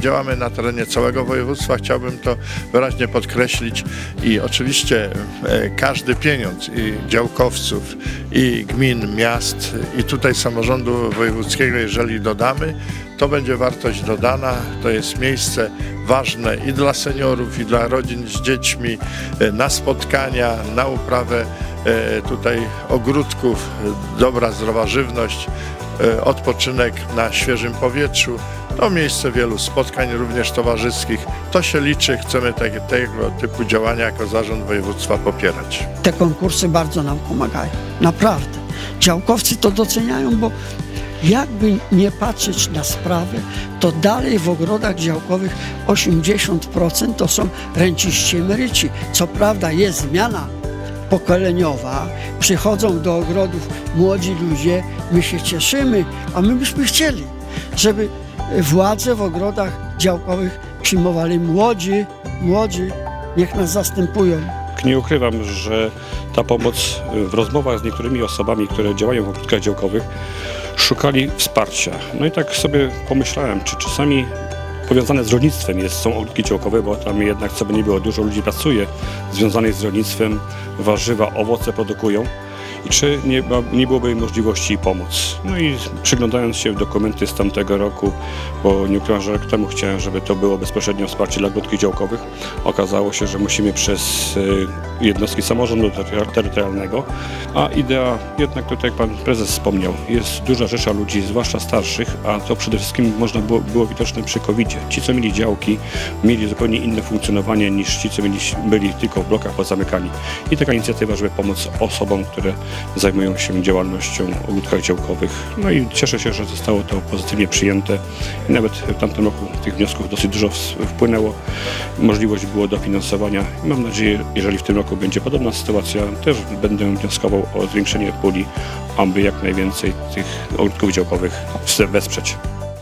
działamy na terenie całego województwa. Chciałbym to wyraźnie podkreślić i oczywiście e, każdy pieniądz i działkowców, i gmin, miast, i tutaj samorządu wojewódzkiego, jeżeli dodamy, to będzie wartość dodana. To jest miejsce ważne i dla seniorów, i dla rodzin z dziećmi, e, na spotkania, na uprawę e, tutaj ogródków, dobra, zdrowa żywność, odpoczynek na świeżym powietrzu. To miejsce wielu spotkań, również towarzyskich. To się liczy, chcemy te, tego typu działania jako zarząd województwa popierać. Te konkursy bardzo nam pomagają. Naprawdę. Działkowcy to doceniają, bo jakby nie patrzeć na sprawę, to dalej w ogrodach działkowych 80% to są renciści emeryci. Co prawda jest zmiana pokoleniowa, przychodzą do ogrodów młodzi ludzie, my się cieszymy, a my byśmy chcieli, żeby władze w ogrodach działkowych przyjmowali młodzi, młodzi, niech nas zastępują. Nie ukrywam, że ta pomoc w rozmowach z niektórymi osobami, które działają w ogródkach działkowych, szukali wsparcia. No i tak sobie pomyślałem, czy czasami powiązane z rolnictwem jest, są ogródki działkowe, bo tam jednak, co by nie było, dużo ludzi pracuje związanych z rolnictwem, warzywa, owoce produkują i czy nie, nie byłoby możliwości pomóc. No i przyglądając się w dokumenty z tamtego roku, bo nie ukrywam, że rok temu chciałem, żeby to było bezpośrednio wsparcie dla ogródków działkowych, okazało się, że musimy przez y, jednostki samorządu tery- terytorialnego, a idea, jednak tutaj jak pan prezes wspomniał, jest duża rzesza ludzi, zwłaszcza starszych, a to przede wszystkim można było, było widoczne przy covid -zie. Ci, co mieli działki, mieli zupełnie inne funkcjonowanie niż ci, co mieli, byli tylko w blokach pozamykani. I taka inicjatywa, żeby pomóc osobom, które zajmują się działalnością w ogródkach działkowych. No i cieszę się, że zostało to pozytywnie przyjęte. I nawet w tamtym roku tych wniosków dosyć dużo wpłynęło. Możliwość było dofinansowania. I mam nadzieję, jeżeli w tym roku będzie podobna sytuacja, też będę wnioskował o zwiększenie puli, aby jak najwięcej tych ogródków działkowych wesprzeć.